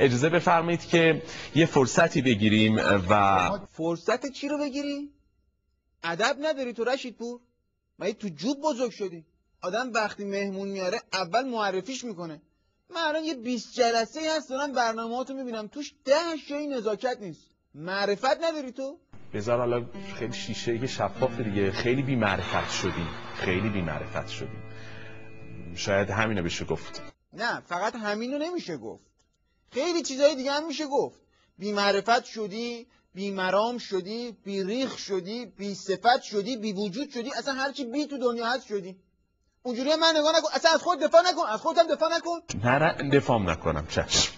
اجازه بفرمایید که یه فرصتی بگیریم و فرصت چی رو بگیری؟ ادب نداری تو رشید پور؟ مگه تو جوب بزرگ شدی؟ آدم وقتی مهمون میاره اول معرفیش می‌کنه من الان یه 20 جلسه هست دارم برنامه تو می‌بینم توش ده شایی نزاکت نیست معرفت نداری تو؟ بذار حالا خیلی شیشه شفاف دیگه خیلی بی معرفت شدیم خیلی بی معرفت شدیم شاید همینو بشه گفت نه فقط همینو نمیشه گفت خیلی چیزای دیگه هم میشه گفت. بی معرفت شدی بی مرام شدی بی ریخ شدی بی صفت شدی بی وجود شدی اصلا هرچی بی تو دنیا هست شدی. اونجوری من نگاه نکن. اصلا از خود دفاع نکن از خودم دفاع نکن. نه نه دفاعم نکنم چشم.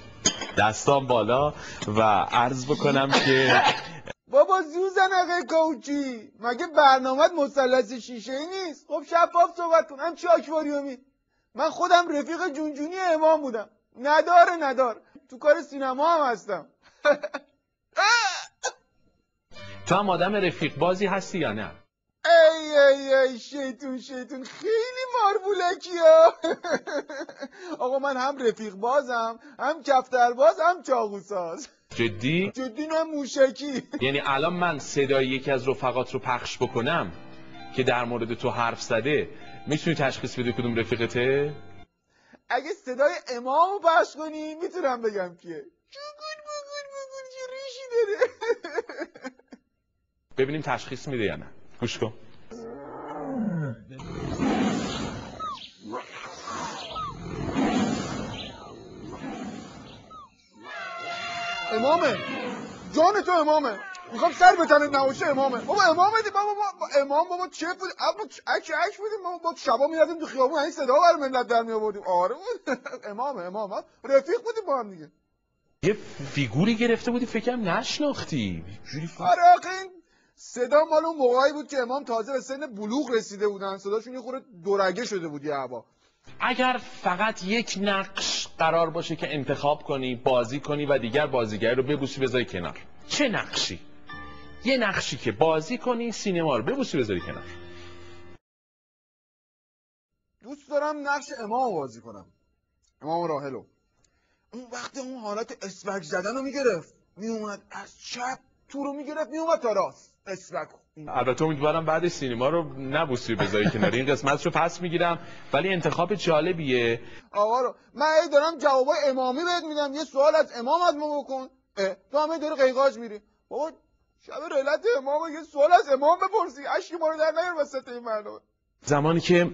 دستام بالا و عرض بکنم که بابا زوزنقه کوچی مگه برنامه مثلث شیشه ای نیست؟ خب شفاف صحبت کن. هم چی آکواریومی من خودم رفیق جونجونی امام بودم. نداره ندار. تو کار سینما هم هستم. تو هم آدم رفیق بازی هستی یا نه؟ ای ای ای شیطون شیطون خیلی ماربولکی ها آقا من هم رفیق بازم هم کفتر باز هم چاقو ساز جدی؟ جدی نه موشکی. یعنی الان من صدای یکی از رفقات رو پخش بکنم که در مورد تو حرف زده می‌تونی تشخیص بدی کدوم رفیقته؟ اگه صدای امامو پخش کنی می‌تونم بگم کیه. چوگون بگون بگون چه ریشی داره. ببینیم تشخیص میده یا نه. گوش کن. امامه. جان تو امامه. می‌خوام سر به تنت نباشه امامه. بابا امامه دی بابا بابا امام بابا چه بود؟ ابا اک اک بودیم بابا با شبا می‌رفتیم تو خیابون این صدا بر ملت در می آوردیم. آره بود امامه امام. رفیق بودیم با هم دیگه. یه فیگوری گرفته بودی فکرم نشناختی. جوری. آره این صدا مال اون موقعی بود که امام تازه به سن بلوغ رسیده بودن. صداشون یه خورده دورگه شده بود یه هوا. اگر فقط یک نقش قرار باشه که انتخاب کنی بازی کنی و دیگر بازیگر رو ببوسی بذاری کنار. چه نقشی؟ یه نقشی که بازی کنی سینما رو ببوسی بذاری کنار. دوست دارم نقش امام بازی کنم. امام راهلو اون وقت اون حالت اسبک زدن رو می‌گرفت. میومد از چپ تو رو می‌گرفت میومد تا راست. اسبک البته امیدوارم بعد سینما رو نبوسی بذاری کنار. این قسمت رو پس می‌گیرم. ولی انتخاب جالبیه. آقا رو من ای دارم جوابای امامی بهت میدم. یه سوال از امام از ما بکن. تو همه داری قیقاج میری. بابا شب رلت امام یه سوال از امام بپرسی. اشکی ما رو در نیار وسط این برنامه. زمانی که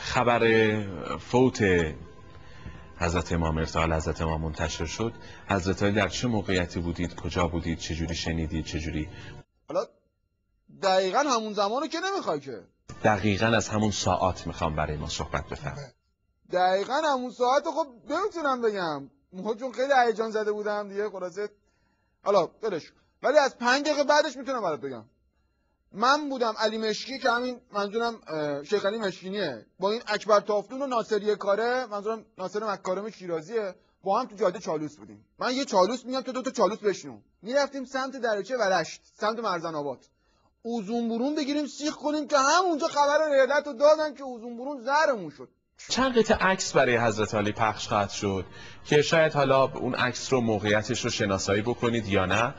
خبر فوت حضرت امام ارتحال حضرت امام منتشر شد حضرت علی در چه موقعیتی بودید؟ کجا بودید؟ چجوری شنیدید؟ چجوری حالا دقیقا همون زمانو که نمی‌خوای که. دقیقا از همون ساعات می‌خوام برای ما صحبت بفرم دقیقا همون ساعت خب نمی‌تونم بگم. ما چون خیلی هیجان زده بودم دیگه خلاصه حالا کن. ولی از پنج دقیقه بعدش می‌تونم برات بگم. من بودم علی مشکی که همین منظورم شیخ علی مشکینیه. با این اکبر تافتون و ناصری کاره منظورم ناصر مکارم شیرازیه با هم تو جاده چالوس بودیم. من یه چالوس میگم تو دو تا چالوس بشنو می‌رفتیم سمت دریاچه ورشت سمت مرزن آباد. اوزون برون بگیریم سیخ کنیم که همونجا خبر ریادت رو دادن که اوزون برون زهرمون شد. چند قطعه عکس برای حضرت علی پخش خواهد شد که شاید حالا اون عکس رو موقعیتش رو شناسایی بکنید یا نه.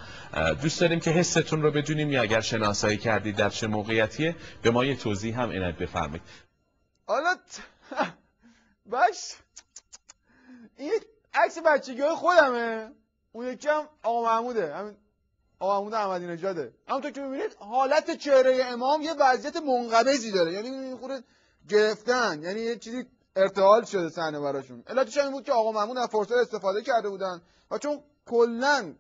دوست داریم که حستون رو بدونیم یا اگر شناسایی کردید در چه موقعیتیه. به ما یه توضیح هم عنایت بفرمایید. حالا باش. این عکس بچگی خودمه. اون یکی هم آقا محموده. همین آقا محمود احمدی نژاده. همونطور که می‌بینید حالت چهره امام یه وضعیت منقبضی داره. یعنی خورده گرفتن. یعنی یه چیزی ارتحال شده صحنه براشون. علتش این بود که آقا محمود از فرصت استفاده کرده بودن و چون کلا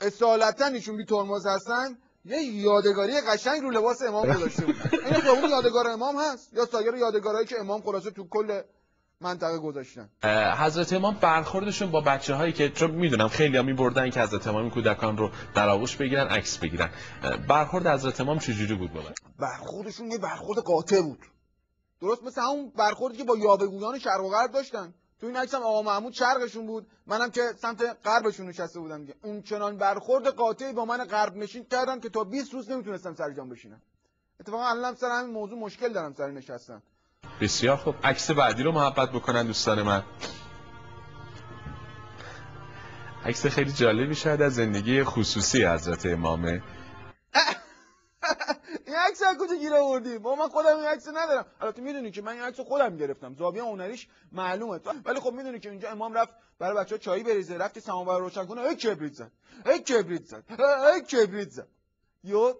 اصالتا ایشون بی ترمز هستن یه یادگاری قشنگ رو لباس امام گذاشته بودن این خیابون یادگار امام هست؟ یا سایر یادگارهایی که امام خلاصه تو کل منطقه گذاشتن. حضرت امام برخوردشون با بچه هایی که چون می‌دونم خیلی هم میبردن که حضرت امام کودکان رو در آغوش بگیرن عکس بگیرن. برخورد حضرت امام چجوری بود بابا؟ برخوردشون یه برخورد قاطع بود. درست مثل همون برخوردی که با یاوهگویان شرق و غرب داشتن. تو این عکس هم آقا محمود شرقشون بود. منم که سمت غربشون نشسته بودم دیگه. اون چنان برخورد قاطعی با من غرب نشین کردن که تا 20 روز نمی‌تونستم سر جام بشینم. اتفاقا الان هم سر همین موضوع مشکل دارم سر نشستن. بسیار خوب. عکس بعدی رو محبت بکنن دوستان من. عکس خیلی جالبی شاید از زندگی خصوصی حضرت امامه این عکس از کجا گیر آوردی؟ با من خودم این عکس ندارم. البته می‌دونی که من این عکس خودم گرفتم. زاویه اونریش معلومه. ولی خب می‌دونی که اینجا امام رفت برای بچه چایی بریزه رفت سماور روشن کنه. ای کبریت زد. ای کبریت زد. ای کبریت زد. یو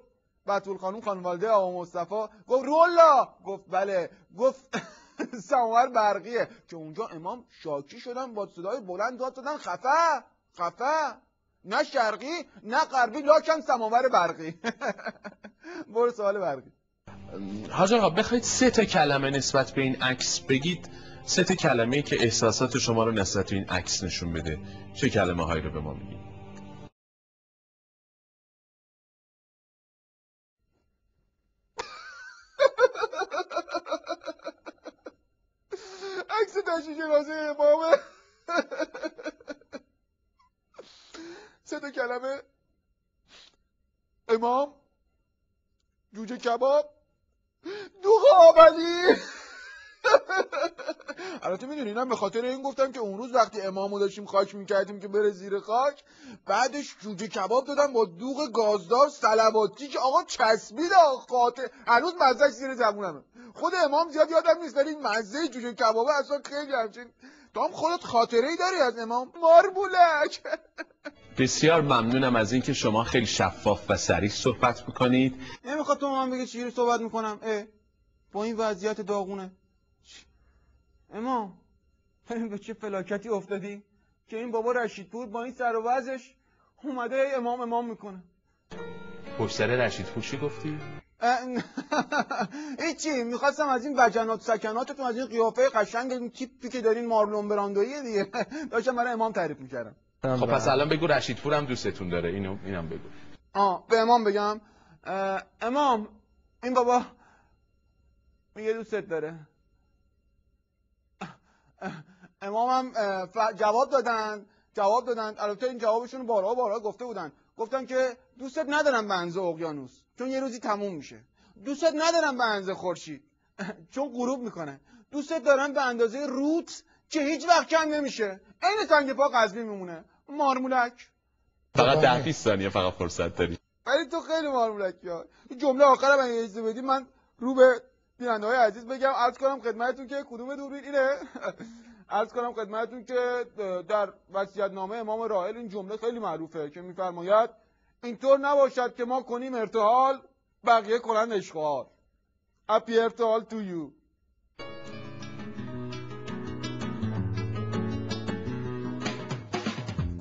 بطول خانم خانواده آقا مصطفی گفت رولا. گفت بله. گفت سماور برقیه. که اونجا امام شاکی شدن با صدای بلند داد دادن خفه. خفه. نه شرقی نه غربی. لاکن سماور برقی. برو سوال برقی. حاج آقا بخواید سه تا کلمه نسبت به این عکس بگید. سه تا کلمه که احساسات شما رو نسبت به این عکس نشون بده. چه کلمه هایی رو به ما میگید عکس تشریح جنازه امامه تا کلمه امام جوجه کباب دوغ آبلی. البته می‌دونی اینم به خاطر این گفتم که اون روز وقتی امامو داشتیم خاک می‌کردیم که بره زیر خاک بعدش جوجه کباب دادم با دوغ گازدار سلواتی که آقا چسبید خاطر هنوز مزهش زیر زبونمه خود امام زیاد یادم نیست ولی مزه جوجه کبابه اصلا خیلی همچین تو هم خودت خاطره ای داری از امام؟ ماربولک بسیار ممنونم از اینکه شما خیلی شفاف و سریع صحبت می‌کنید. نمی‌خواد تو من بگه چی صحبت می‌کنم. اه با این وضعیت داغونه. امام به چه فلاکتی افتادی؟ که این بابا رشیدپور با این سر و وضعش اومده ای امام امام می‌کنه. پشت سر رشیدپور چی گفتی؟ هیچی. می‌خواستم از این وجنات سکناتتون از این قیافه قشنگ این تیپی که دارین مارلون براندویی دیگه. داشتم برای امام تعریف می‌کردم. خب پس الان بگو رشیدپور هم دوستتون داره. اینو اینم بگو. آه به امام بگم. امام این بابا میگه دوستت داره. امامم اه، ف- جواب دادن جواب دادن. البته این جوابشون رو بارها بارها گفته بودن. گفتن که دوستت ندارم به انزه اقیانوس. چون یه روزی تموم میشه. دوستت ندارم به انزه خورشید. چون غروب می‌کنه. دوستت دارم به اندازه روت که هیچ وقت کم نمیشه. عین سنگ پا قزوین میمونه. مارمولک. فقط ده 20 ثانیه فقط فرصت داری. ولی تو خیلی مارمولکی ها این جمله آخرم اگه اجازه بدی من رو به بیننده های عزیز بگم عرض کنم خدمتتون که کدوم دوربین اینه؟ عرض کنم خدمتتون که در وصیت‌نامه امام راحل این جمله خیلی معروفه که میفرماید اینطور نباشد که ما کنیم ارتحال بقیه کنن اشغال. اپی ارتحال تو یو